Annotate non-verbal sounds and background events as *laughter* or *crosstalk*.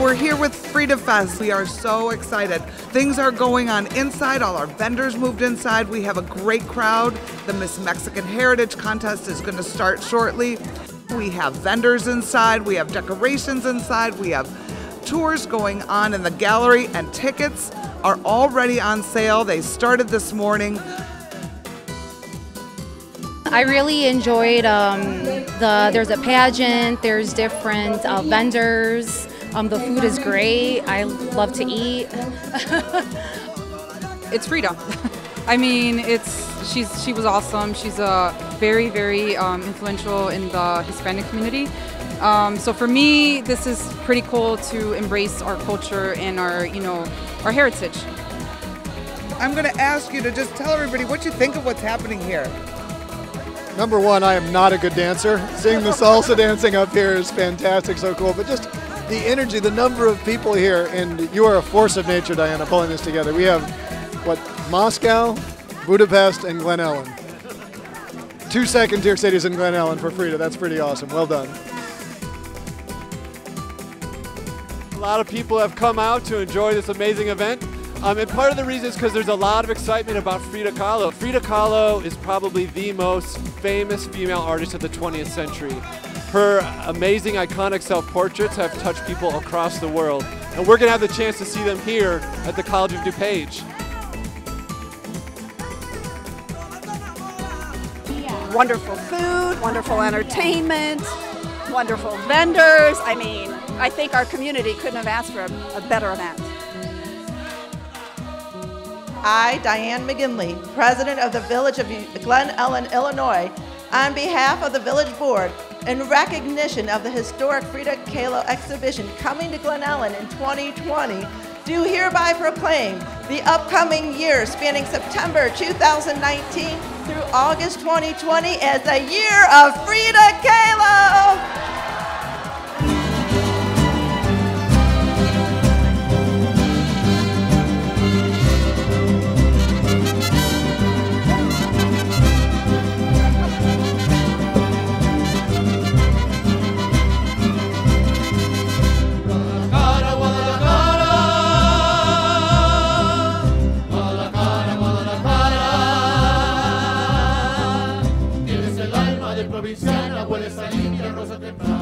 We're here with Frida Fest. We are so excited. Things are going on inside. All our vendors moved inside. We have a great crowd. The Miss Mexican Heritage Contest is going to start shortly. We have vendors inside. We have decorations inside. We have tours going on in the gallery, and tickets are already on sale. They started this morning. I really enjoyed um, the. There's a pageant. There's different uh, vendors. Um, the food is great. I love to eat. *laughs* it's Frida. *laughs* I mean, it's she's she was awesome. She's a very very um, influential in the Hispanic community. Um, so for me, this is pretty cool to embrace our culture and our you know our heritage. I'm going to ask you to just tell everybody what you think of what's happening here. Number one, I am not a good dancer. Seeing the salsa dancing up here is fantastic, so cool. But just the energy, the number of people here, and you are a force of nature, Diana, pulling this together. We have, what, Moscow, Budapest, and Glen Ellyn. Two second tier cities in Glen Ellyn for Frida. That's pretty awesome. Well done. A lot of people have come out to enjoy this amazing event. Um, and part of the reason is because there's a lot of excitement about Frida Kahlo. Frida Kahlo is probably the most famous female artist of the 20th century. Her amazing, iconic self-portraits have touched people across the world. And we're going to have the chance to see them here at the College of DuPage. Wonderful food, wonderful entertainment, wonderful vendors. I mean, I think our community couldn't have asked for a, a better event. I, Diane McGinley, President of the Village of Glen Ellyn, Illinois, on behalf of the Village Board, in recognition of the historic Frida Kahlo exhibition coming to Glen Ellyn in 2020, do hereby proclaim the upcoming year spanning September 2019 through August 2020 as a year of Frida Kahlo! the